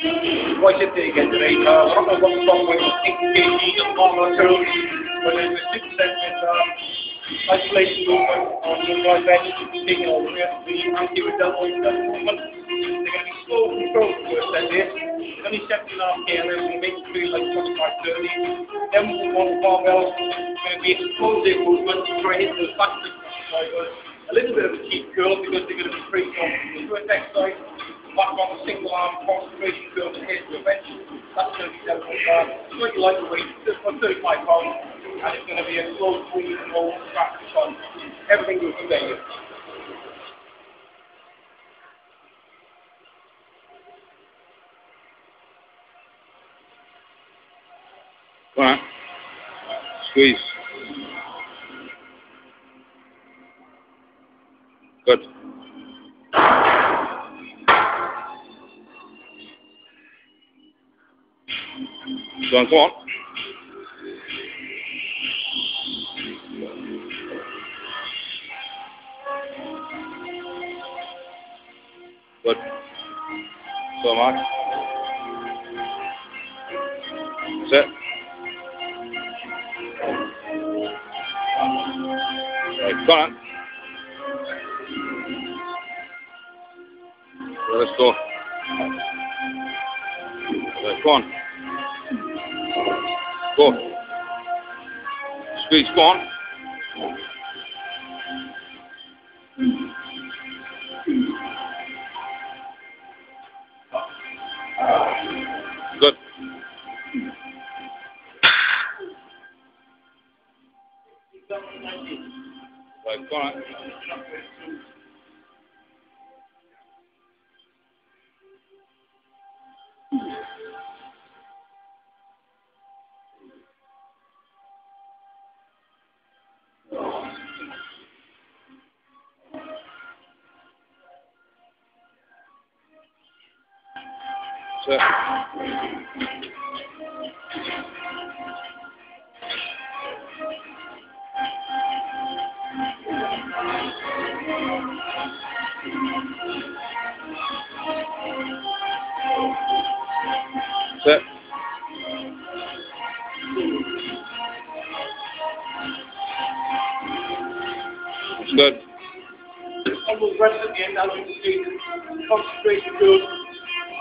Why should they get today? I don't know what's wrong with KG and Palmer too, but there's a six segment uh, isolation movement on the right taking over the anti-redouble movement. They're to be slow control for a set here. Only 17 and a half k and it feel like 25 30. Then move on barbells. To be explosive movement to try hit those back a little bit of a cheat curl because they're going to be pretty on the first exercise. Back single arm concentration to. That's going to be 7.5. It's slightly lightweight, just for 35 pounds. And it's going to be a slow on. Everything on. Squeeze. Good. Go on, come on. Good. So. That's it. Right, go on. Let's go. Right, go on. Go. Squeeze, go on. Good. Right, go on. So, Set. It's good. Almost rest again, as you see. Concentration curl.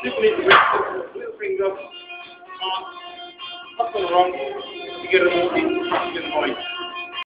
Slipping into wrist, little finger, arm, up and around. You get a more traction point.